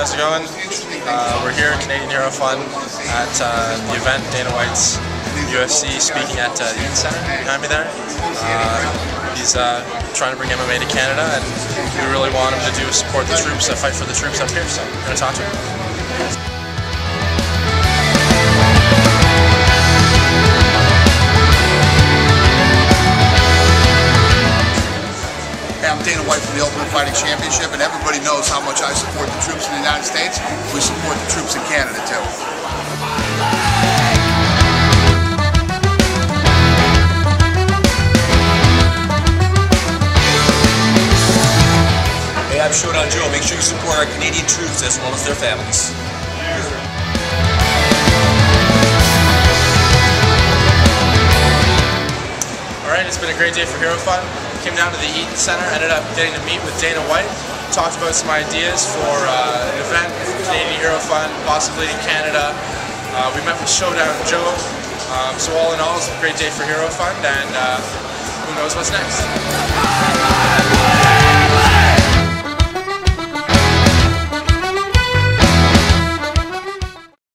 how's it going? Uh, we're here at Canadian Hero Fund at uh, the event, Dana White's UFC speaking at uh, the Eaton Center behind me there. Uh, he's uh, trying to bring MMA to Canada and we really want him to do support the troops, uh, fight for the troops up here, so I'm going to talk to him. Dana White from the Ultimate Fighting Championship, and everybody knows how much I support the troops in the United States. We support the troops in Canada, too. Hey, I'm Showdown Joe. Make sure you support our Canadian troops as well as their families. Been a great day for Hero Fund. Came down to the Eaton Center, ended up getting to meet with Dana White, talked about some ideas for uh, an event for Canadian Hero Fund, possibly in Canada. Uh, we met with Showdown Joe. Um, so all in all, it's a great day for Hero Fund, and uh, who knows what's next.